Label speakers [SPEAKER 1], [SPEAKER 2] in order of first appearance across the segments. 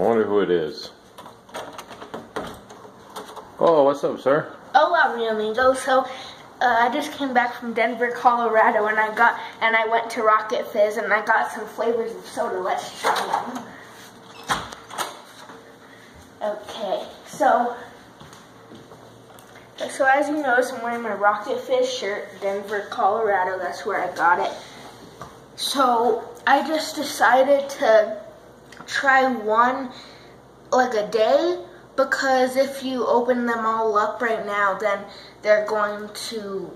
[SPEAKER 1] wonder who it is. Oh, what's up, sir?
[SPEAKER 2] Hola, mi amigo. So, uh, I just came back from Denver, Colorado, and I got and I went to Rocket Fizz, and I got some flavors of soda. Let's try them. Okay, so so as you notice, I'm wearing my Rocket Fizz shirt, Denver, Colorado. That's where I got it. So I just decided to try one like a day because if you open them all up right now, then they're going to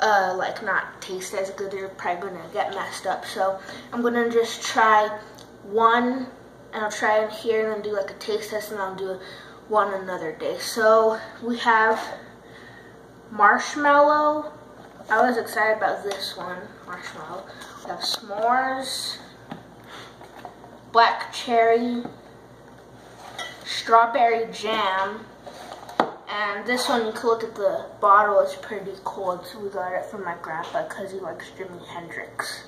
[SPEAKER 2] uh, like not taste as good. They're probably gonna get messed up. So I'm gonna just try one, and I'll try it here, and then do like a taste test, and I'll do one another day. So we have marshmallow. I was excited about this one, marshmallow. We have s'mores, black cherry, strawberry jam, and this one, you can look at the bottle, it's pretty cool. So we got it from my grandpa because he likes Jimi Hendrix.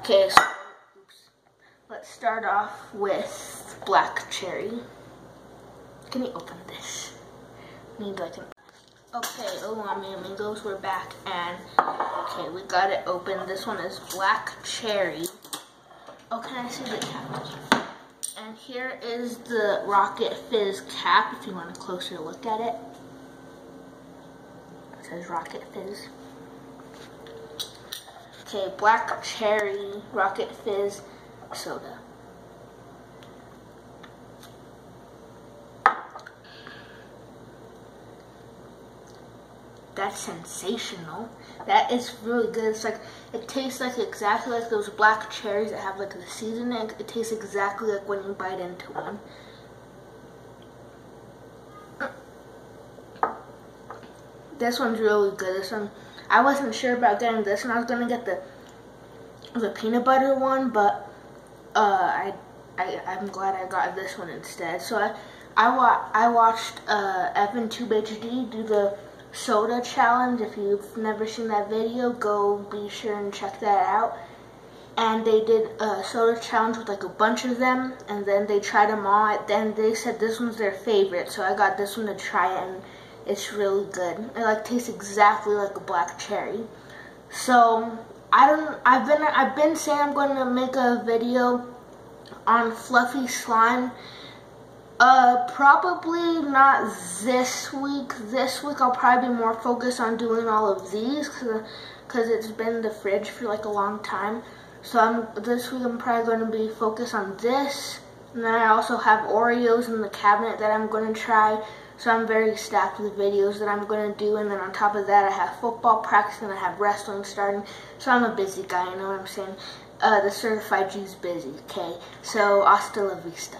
[SPEAKER 2] Okay, so let's start off with black cherry. Can you open this? Need like an Okay, oh my amigos, we're back and okay, we got it open. This one is black cherry. Oh, can I see the cap? And here is the Rocket Fizz cap, if you want a closer look at it. It says Rocket Fizz. Okay, black cherry Rocket Fizz soda. That's sensational. That is really good. It's like it tastes like exactly like those black cherries that have like the seeds in it. It tastes exactly like when you bite into one. This one's really good. This one, I wasn't sure about getting this one. I was gonna get the the peanut butter one, but uh, I, I I'm glad I got this one instead. So I I, wa I watched uh, Evan Tube HD do the soda challenge. If you've never seen that video, go be sure and check that out. And they did a soda challenge with like a bunch of them, and then they tried them all. Then they said this one's their favorite, so I got this one to try it, and it's really good. It like tastes exactly like a black cherry. So I don't. I've been. I've been saying I'm going to make a video on fluffy slime uh, probably not this week. This week I'll probably be more focused on doing all of these because it's been in the fridge for like a long time. So I'm this week I'm probably going to be focused on this. And then I also have Oreos in the cabinet that I'm going to try. So I'm very stacked with videos that I'm going to do. And then on top of that I have football practice and I have wrestling starting. So I'm a busy guy, you know what I'm saying? Uh, the certified G's busy, okay? So hasta la vista.